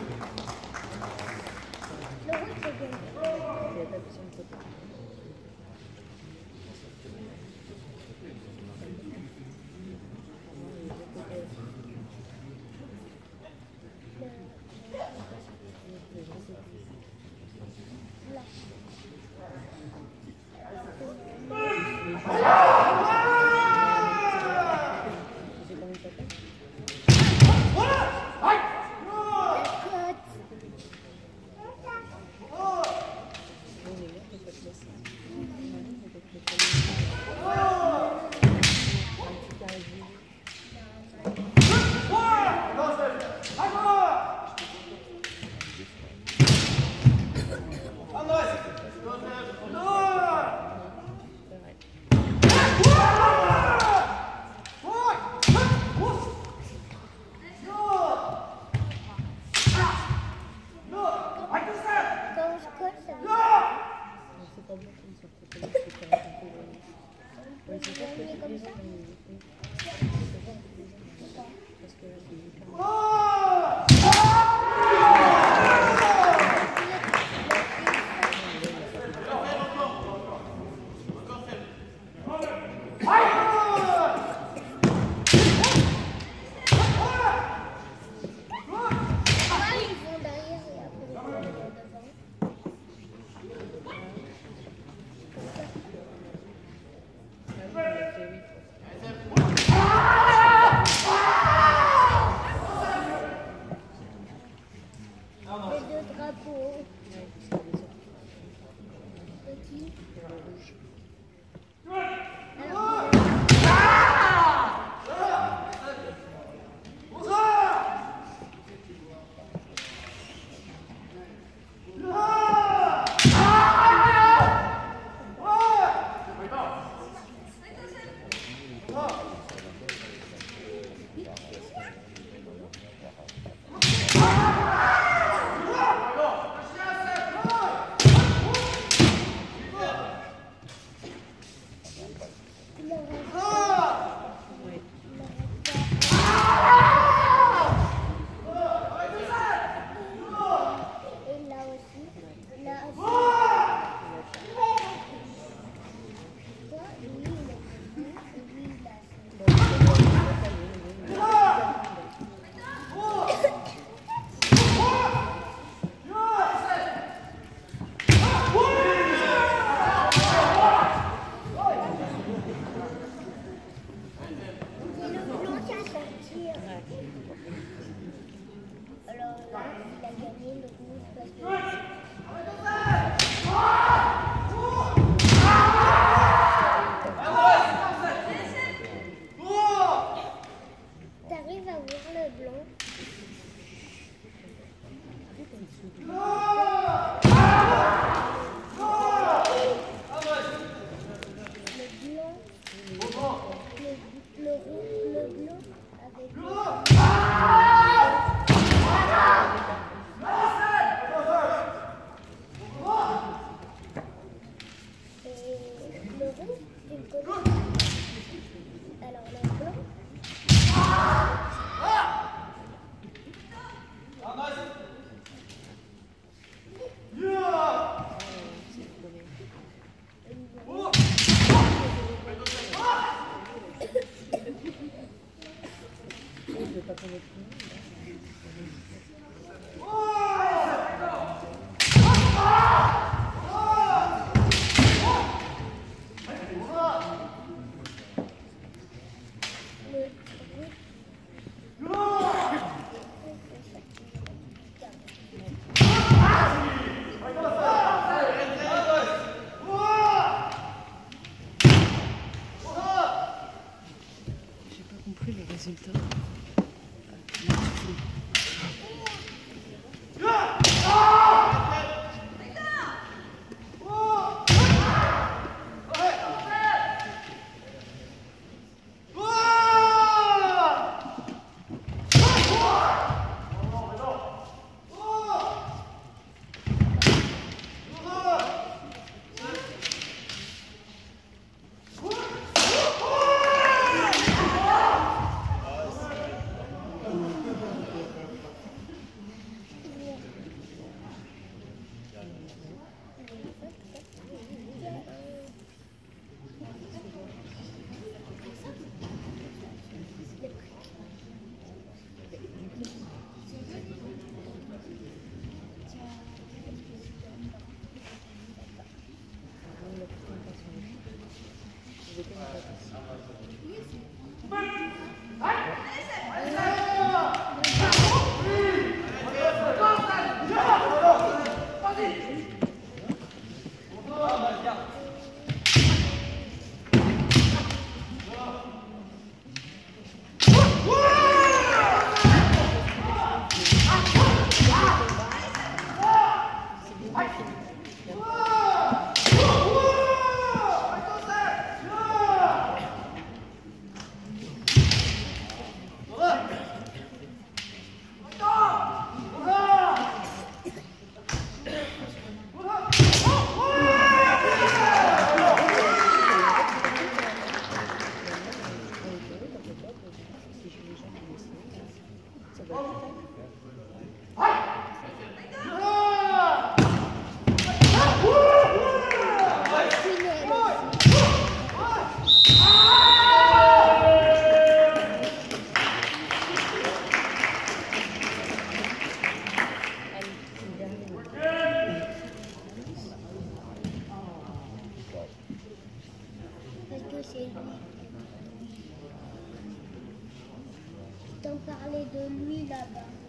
Thank you. 我们这个。Lui. T'en parlais de lui là-bas.